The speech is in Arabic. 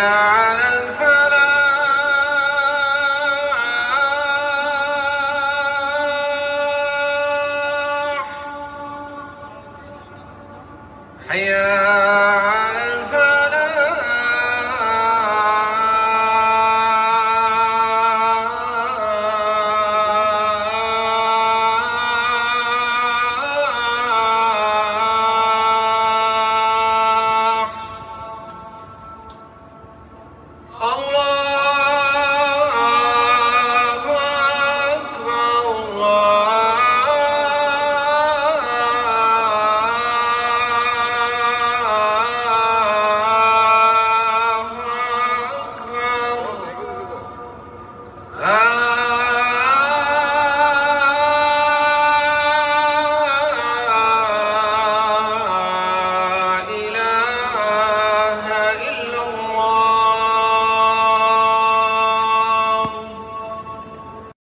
حيا على الفلاح. حيا